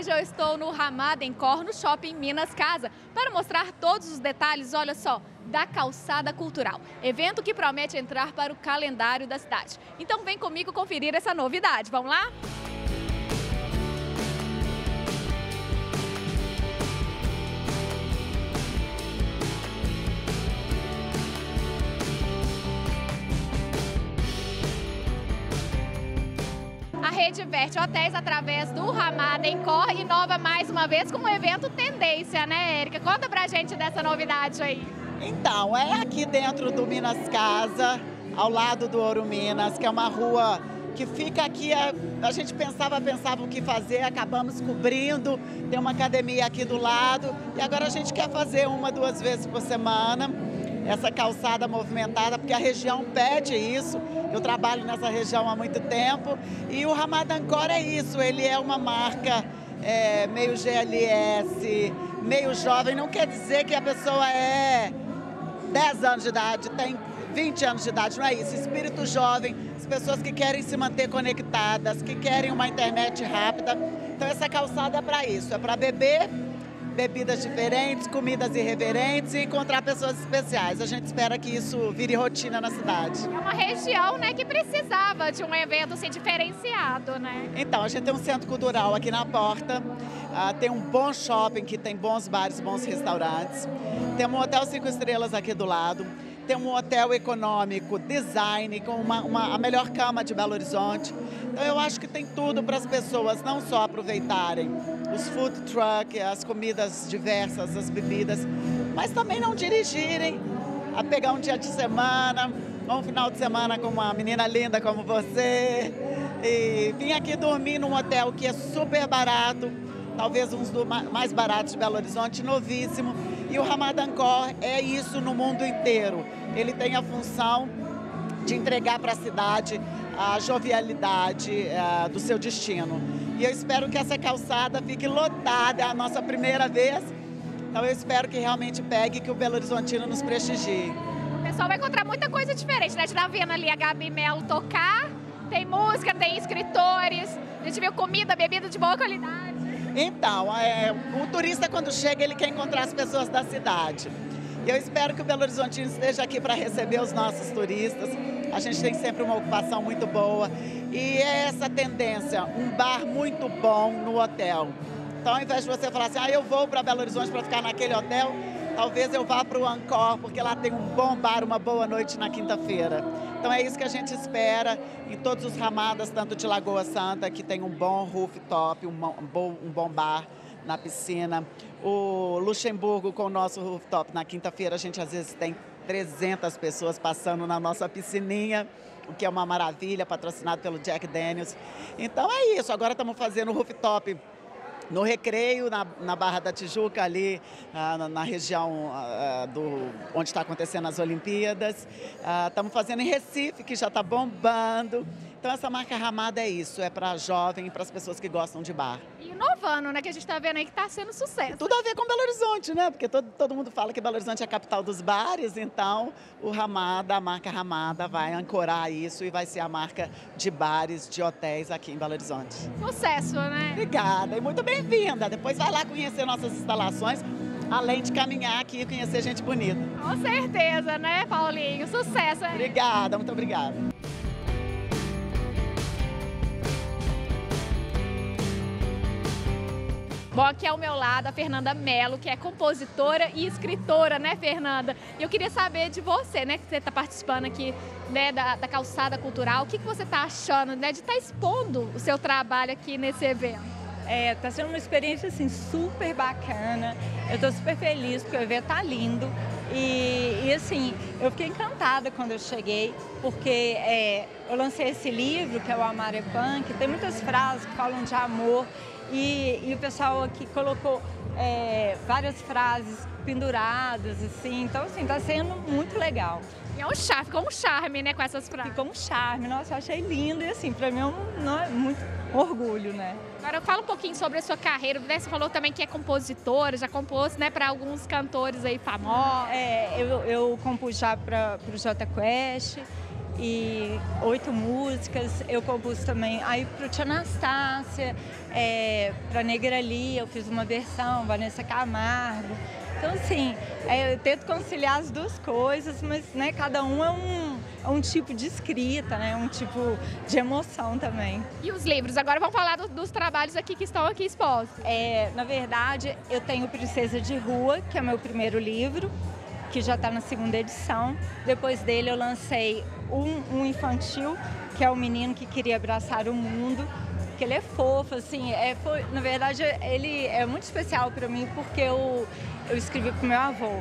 hoje eu estou no Ramada Cor, no Shopping Minas Casa, para mostrar todos os detalhes, olha só, da Calçada Cultural. Evento que promete entrar para o calendário da cidade. Então vem comigo conferir essa novidade, vamos lá? A rede Verte Hotéis, através do Ramada Encore, inova mais uma vez com o evento Tendência, né, Érica? Conta pra gente dessa novidade aí. Então, é aqui dentro do Minas Casa, ao lado do Ouro Minas, que é uma rua que fica aqui, a, a gente pensava, pensava o que fazer, acabamos cobrindo, tem uma academia aqui do lado, e agora a gente quer fazer uma, duas vezes por semana essa calçada movimentada, porque a região pede isso. Eu trabalho nessa região há muito tempo e o Ramadancor é isso, ele é uma marca é, meio GLS, meio jovem. Não quer dizer que a pessoa é 10 anos de idade, tem 20 anos de idade, não é isso. Espírito jovem, as pessoas que querem se manter conectadas, que querem uma internet rápida. Então essa calçada é para isso, é para beber bebidas diferentes, comidas irreverentes e encontrar pessoas especiais. A gente espera que isso vire rotina na cidade. É uma região né, que precisava de um evento assim, diferenciado, né? Então, a gente tem um centro cultural aqui na porta, uh, tem um bom shopping que tem bons bares, bons restaurantes, tem um hotel cinco estrelas aqui do lado, tem um hotel econômico, design, com uma, uma, a melhor cama de Belo Horizonte. Então eu acho que tem tudo para as pessoas não só aproveitarem os food truck, as comidas diversas, as bebidas, mas também não dirigirem, a pegar um dia de semana, um final de semana com uma menina linda como você, e vir aqui dormir num hotel que é super barato, talvez um dos mais baratos de Belo Horizonte, novíssimo. E o Ramadan Cor é isso no mundo inteiro. Ele tem a função de entregar para a cidade a jovialidade uh, do seu destino. E eu espero que essa calçada fique lotada, é a nossa primeira vez. Então eu espero que realmente pegue que o Belo Horizontino nos prestigie. O pessoal vai encontrar muita coisa diferente, né? A gente tá vendo ali a Gabi Melo tocar, tem música, tem escritores, a gente viu comida, bebida de boa qualidade. Então, é, o turista quando chega, ele quer encontrar as pessoas da cidade. E eu espero que o Belo Horizontino esteja aqui para receber os nossos turistas. A gente tem sempre uma ocupação muito boa. E é essa tendência, um bar muito bom no hotel. Então, ao invés de você falar assim, ah, eu vou para Belo Horizonte para ficar naquele hotel, talvez eu vá para o Ancor, porque lá tem um bom bar, uma boa noite na quinta-feira. Então é isso que a gente espera em todos os ramadas, tanto de Lagoa Santa, que tem um bom rooftop, um bom, um bom bar na piscina. O Luxemburgo com o nosso rooftop. Na quinta-feira a gente às vezes tem 300 pessoas passando na nossa piscininha, o que é uma maravilha, patrocinado pelo Jack Daniels. Então é isso, agora estamos fazendo o rooftop no recreio, na, na Barra da Tijuca, ali ah, na, região ah, do, onde está acontecendo as Olimpíadas. Estamos ah, fazendo em Recife, que já está bombando. Então essa marca Ramada é isso, é para jovem e para as pessoas que gostam de bar. E inovando, né, que a gente está vendo aí que está sendo sucesso. Tudo a ver com Belo Horizonte, né? Porque todo, todo mundo fala que Belo Horizonte é a capital dos bares, então o Ramada, a marca Ramada vai ancorar isso e vai ser a marca de bares, de hotéis aqui em Belo Horizonte. Sucesso, né? Obrigada e muito bem-vinda. Depois vai lá conhecer nossas instalações além de caminhar aqui e conhecer gente bonita. Com certeza, né, Paulinho? Sucesso, hein? Obrigada, muito obrigada. Bom, aqui ao meu lado a Fernanda Mello, que é compositora e escritora, né, Fernanda? E eu queria saber de você, né, que você está participando aqui né, da, da, calçada cultural. O que, que você está achando né, de estar tá expondo o seu trabalho aqui nesse evento? É, tá sendo uma experiência assim super bacana. Eu estou super feliz porque o evento tá lindo. E, e, assim, eu fiquei encantada quando eu cheguei, porque é, eu lancei esse livro, que é o Amar é Punk, tem muitas frases que falam de amor e, e o pessoal aqui colocou é, várias frases penduradas, assim. Então, assim, tá sendo muito legal. E é um charme, ficou um charme, né, com essas frases. Ficou um charme, nossa, eu achei lindo. E assim, pra mim é um, não, é muito orgulho, né? Agora fala um pouquinho sobre a sua carreira. Né? Você falou também que é compositora, já compôs né, para alguns cantores aí famosos. É, eu, eu compus já para o J Quest e oito músicas. Eu compus também aí para o Tia Anastácia, é, para Negra Lia, eu fiz uma versão, Vanessa Camargo. Então, assim, é, eu tento conciliar as duas coisas, mas né, cada um é um, é um tipo de escrita, né, um tipo de emoção também. E os livros? Agora vamos falar do, dos trabalhos aqui que estão aqui expostos. É, na verdade, eu tenho Princesa de Rua, que é meu primeiro livro, que já está na segunda edição. Depois dele eu lancei um, um, infantil, que é o menino que queria abraçar o mundo, que ele é fofo, assim, é, foi, na verdade ele é muito especial para mim porque eu, eu escrevi para meu avô.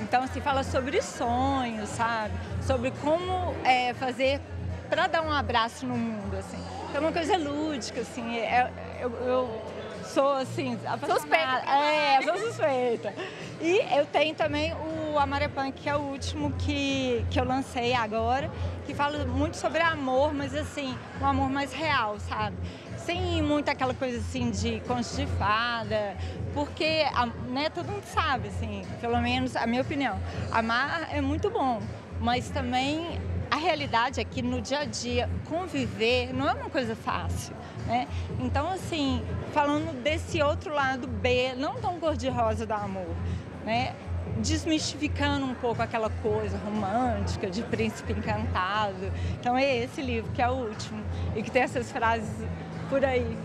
Então, assim, fala sobre sonhos, sabe? Sobre como é, fazer para dar um abraço no mundo, assim. Então, é uma coisa lúdica, assim. É, eu, eu sou, assim, apaixonada. Suspeita. É, sou suspeita. E eu tenho também o Amaré Punk, que é o último que, que eu lancei agora, que fala muito sobre amor, mas, assim, um amor mais real, sabe? Sem muito aquela coisa assim de conto de fada, porque né, todo mundo sabe, assim, pelo menos a minha opinião, amar é muito bom, mas também a realidade é que no dia a dia conviver não é uma coisa fácil, né? Então, assim, falando desse outro lado B, não tão cor-de-rosa do amor, né? desmistificando um pouco aquela coisa romântica de príncipe encantado. Então é esse livro que é o último e que tem essas frases por aí.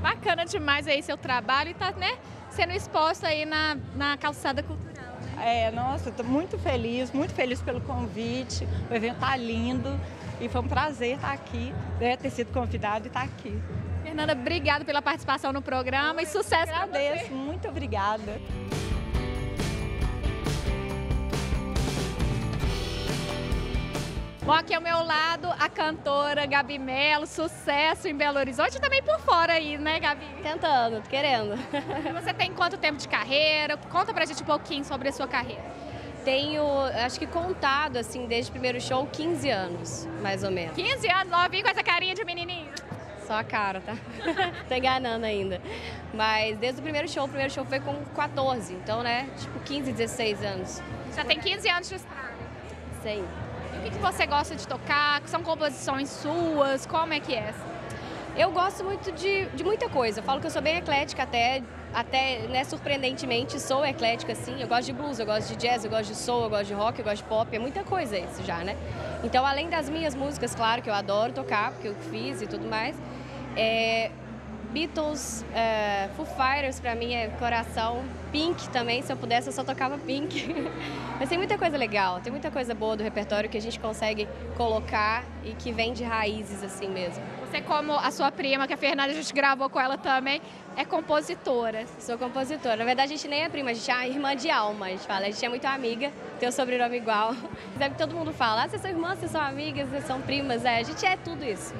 bacana demais aí seu trabalho e tá, né, sendo exposto aí na, na calçada cultural. Né? É, nossa, estou muito feliz, muito feliz pelo convite. O evento tá lindo e foi um prazer estar aqui, né, ter sido convidado e estar aqui. Fernanda, obrigada pela participação no programa Eu e sucesso. Agradeço, muito obrigada. Bom, aqui ao meu lado a cantora Gabi Melo, sucesso em Belo Horizonte e também por fora aí, né, Gabi? Tentando, querendo. Você tem quanto tempo de carreira? Conta pra gente um pouquinho sobre a sua carreira. Tenho, acho que contado, assim, desde o primeiro show, 15 anos, mais ou menos. 15 anos, novinho com essa carinha de menininho? Só a cara, tá? Tô enganando ainda. Mas desde o primeiro show, o primeiro show foi com 14, então, né, tipo 15, 16 anos. Já tem 15 anos de estrada? Sim. O que, que você gosta de tocar? São composições suas? Como é que é? Eu gosto muito de, de muita coisa. Eu falo que eu sou bem eclética até, até né, surpreendentemente sou eclética sim. Eu gosto de blues, eu gosto de jazz, eu gosto de soul, eu gosto de rock, eu gosto de pop, é muita coisa isso já, né? Então, além das minhas músicas, claro que eu adoro tocar, porque eu fiz e tudo mais, é, Beatles, é, Foo Fighters pra mim é coração. Pink também, se eu pudesse eu só tocava Pink. Mas tem muita coisa legal, tem muita coisa boa do repertório que a gente consegue colocar e que vem de raízes assim mesmo. Você como a sua prima, que a Fernanda a gente gravou com ela também, é compositora. Sou compositora. Na verdade, a gente nem é prima, a gente é irmã de alma. A gente fala, a gente é muito amiga, tem o sobrenome igual. Sabe que todo mundo fala, ah, vocês são irmãs, vocês são amigas, vocês são primas. É, a gente é tudo isso.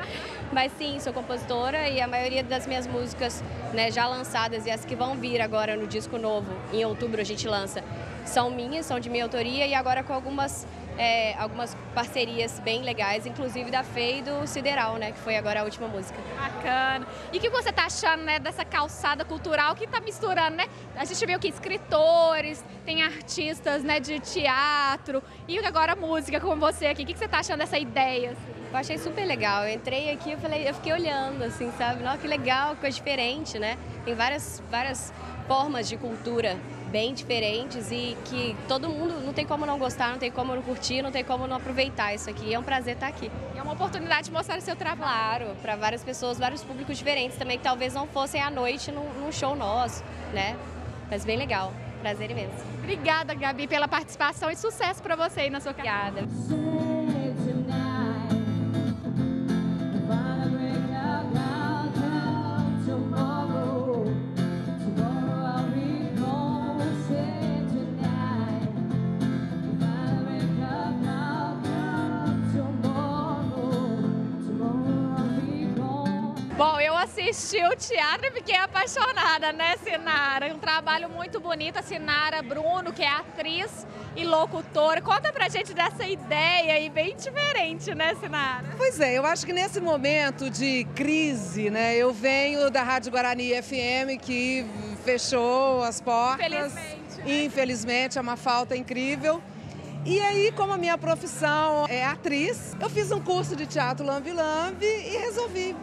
Mas sim, sou compositora e a maioria das minhas músicas né, já lançadas e as que vão vir agora no disco novo, em outubro a gente lança, são minhas, são de minha autoria e agora com algumas é, algumas parcerias bem legais, inclusive da Fei e do Sideral, né? Que foi agora a última música. Bacana. E o que você tá achando, né, dessa calçada cultural que tá misturando, né? A gente viu que escritores, tem artistas, né, de teatro e agora música como você aqui. O que você tá achando dessa ideia? Assim? Eu achei super legal. Eu entrei aqui, eu falei, eu fiquei olhando, assim, sabe? Nossa, que legal, coisa diferente, né? Tem várias, várias formas de cultura bem diferentes e que todo mundo não tem como não gostar, não tem como não curtir, não tem como não aproveitar isso aqui. É um prazer estar aqui. É uma oportunidade de mostrar o seu trabalho. Claro, para várias pessoas, vários públicos diferentes também, que talvez não fossem à noite num, num show nosso, né? Mas bem legal. Prazer imenso. Obrigada, Gabi, pela participação e sucesso para você aí na sua carreira. Obrigada. Bom, eu assisti o teatro e fiquei apaixonada, né, Sinara? Um trabalho muito bonito. A Sinara Bruno, que é atriz e locutora. Conta pra gente dessa ideia aí, bem diferente, né, Sinara? Pois é, eu acho que nesse momento de crise, né, eu venho da Rádio Guarani FM, que fechou as portas. Infelizmente. Infelizmente, é uma falta incrível. E aí, como a minha profissão é atriz, eu fiz um curso de teatro Lambi Lambi e resolvi,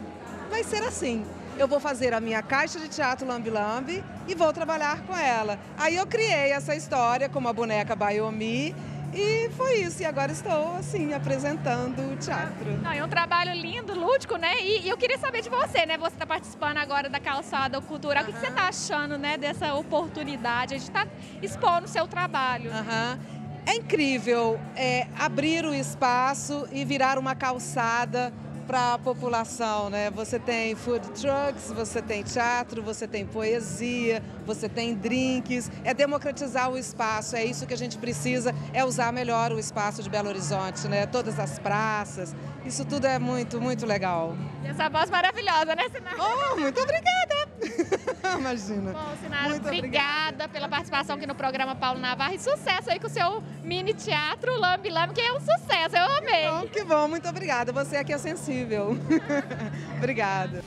vai ser assim. Eu vou fazer a minha caixa de teatro Lambi Lambi e vou trabalhar com ela. Aí eu criei essa história com uma boneca Bayomi e foi isso, e agora estou, assim, apresentando o teatro. Não, é um trabalho lindo, lúdico, né? E, e eu queria saber de você, né? Você está participando agora da calçada cultural. Uhum. O que, você está achando, né, dessa oportunidade? A gente está expondo o seu trabalho. Uhum. É incrível é, abrir o espaço e virar uma calçada para a população, né? Você tem food trucks, você tem teatro, você tem poesia, você tem drinks. É democratizar o espaço, é isso que a gente precisa, é usar melhor o espaço de Belo Horizonte, né? Todas as praças, isso tudo é muito, muito legal. E essa voz maravilhosa, né, Sinara? Oh, muito obrigada! Imagina. Bom, Sinara, muito obrigada, obrigada pela participação aqui no programa Paulo Navarro e sucesso aí com o seu mini teatro Lambi Lambi, que é um sucesso, eu amei. Que bom, que bom, muito obrigada. Você aqui é sensível. obrigada.